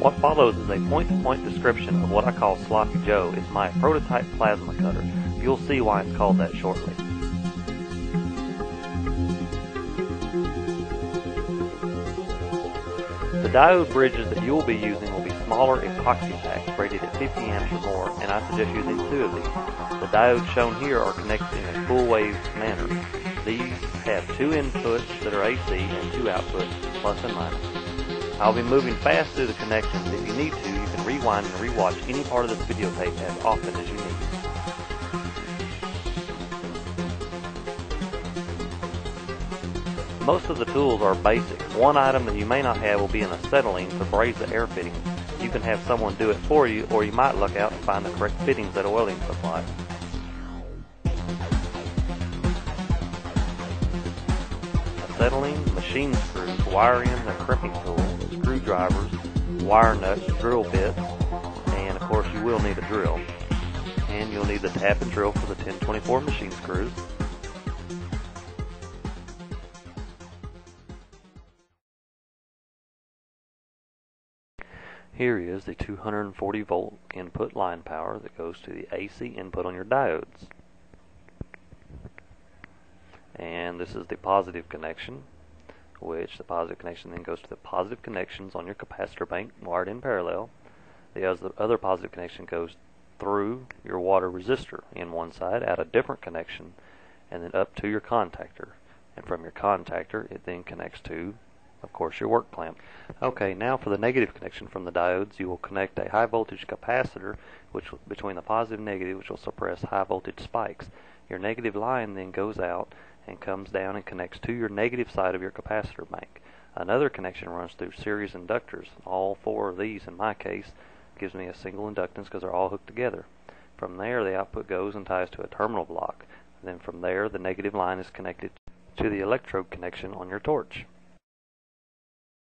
What follows is a point-to-point description of what I call Sloppy Joe. It's my prototype plasma cutter. You'll see why it's called that shortly. The diode bridges that you will be using will be smaller epoxy packs rated at 50 amps or more, and I suggest using two of these. The diodes shown here are connected in a full wave manner. These have two inputs that are AC and two outputs, plus and minus. I'll be moving fast through the connections. If you need to, you can rewind and rewatch any part of this videotape as often as you need. Most of the tools are basic. One item that you may not have will be an acetylene to braze the air fittings. You can have someone do it for you, or you might look out and find the correct fittings at a welding supply. Acetylene, machine screws, wire ends and crimping tools, screwdrivers, wire nuts, drill bits, and of course you will need a drill. And you'll need the tap and drill for the 1024 machine screws, Here is the 240 volt input line power that goes to the AC input on your diodes. And this is the positive connection, which the positive connection then goes to the positive connections on your capacitor bank wired in parallel. The other positive connection goes through your water resistor in one side at a different connection and then up to your contactor. And from your contactor, it then connects to of course, your work clamp. Okay, now for the negative connection from the diodes, you will connect a high voltage capacitor which between the positive and negative, which will suppress high voltage spikes. Your negative line then goes out and comes down and connects to your negative side of your capacitor bank. Another connection runs through series inductors. All four of these, in my case, gives me a single inductance because they're all hooked together. From there, the output goes and ties to a terminal block. Then from there, the negative line is connected to the electrode connection on your torch.